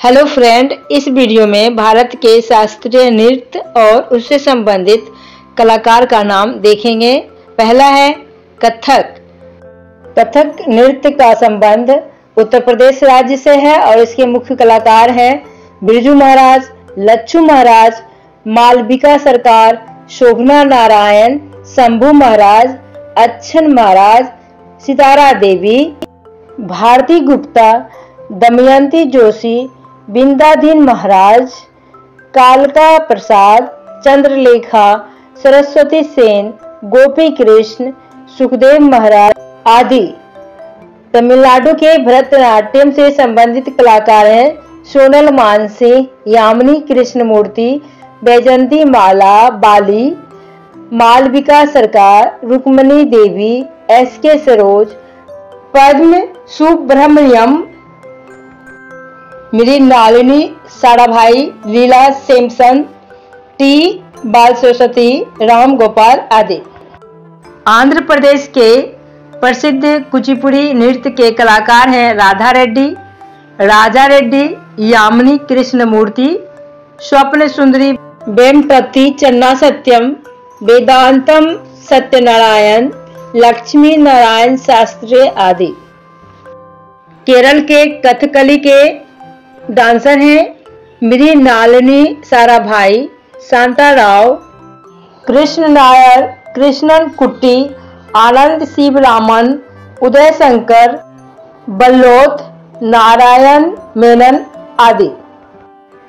Hello friend इस video में भारत के शास्त्रीय नृत्य और उससे संबंधित कलाकार का नाम देखेंगे। पहला है कथक। कथक नृत्य का संबंध उत्तर प्रदेश राज्य से है और इसके मुख्य कलाकार हैं बिरजू महाराज, लच्छू महाराज, मालविका सरकार, शोभना नारायण, शंभू महाराज, अच्छन महाराज, सितारा देवी, भारती गुप्ता, दमयंती जोशी बिंदाधीन महाराज, कालका प्रसाद, चंद्रलेखा, सरस्वती सेन, गोपी कृष्ण, सुखदेव महाराज आदि। तमिलनाडु के भरतनाट्यम से संबंधित कलाकार हैं सोनल मानसी यामिनी कृष्णमूर्ति बैजंती माला, बाली, मालविका सरकार, Rukmini Devi, S K Saroj, Padma Subrahmanyam Mrinalini Sarabhai Leela Samson T Balasaraswati Ram Gopal आदि। आंध्र प्रदेश के प्रसिद्ध कुचिपुड़ी नृत्य के कलाकार हैं राधा रेड्डी राजा रेड्डी यामिनी कृष्णमूर्ति स्वप्न सुंदरी बेमपति चन्ना सत्यम वेदांतम सत्यनारायण लक्ष्मी नारायण शास्त्री आदि। केरल के कथकली के डांसर हैं मेरी नालिनी साराभाई शांता राव, कृष्ण नायर, कृष्णन कुट्टी, आनंद शिवरामन उदय शंकर, बल्लोत, नारायण मेनन आदि।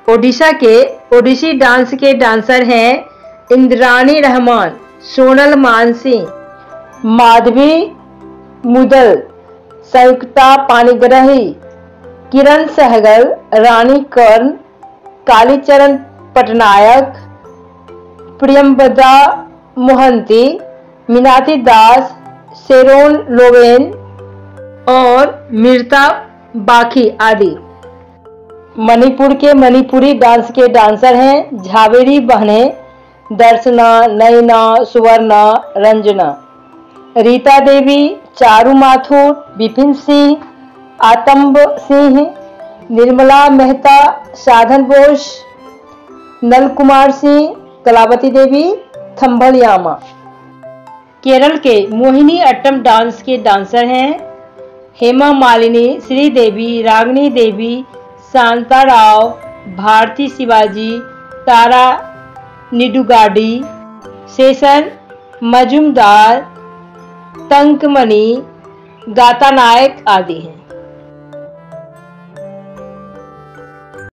ओडिशा के ओडिशी डांस के डांसर हैं इंद्राणी रहमान, सोनल मानसी, माधवी मुदल, संयुक्ता पानीग्रही किरण सहगल, रानी कर्ण, कालीचरण पटनायक प्रियम्बदा मोहंती मीनाती दास सेरोन लोवेन और मिर्ता बाखी आदि। मणिपुर के मणिपुरी डांस के डांसर हैं झावेरी बहने, दर्शना नैना सुवर्णा, रंजना। रीता देवी चारू माथुर विपिन सिंह, आतंब सिंह निर्मला मेहता, साधन बोस, नल कुमार सिंह, कलावती देवी थम्भलियामा केरल के मोहिनी अट्टम डांस के डांसर हैं हेमा मालिनी, श्री देवी, रागनी देवी, शांता राव, भारती शिवाजी, तारा निडुगाडी, शेषन मजुमदार, तंकमणि, गाता नायक आदि हैं।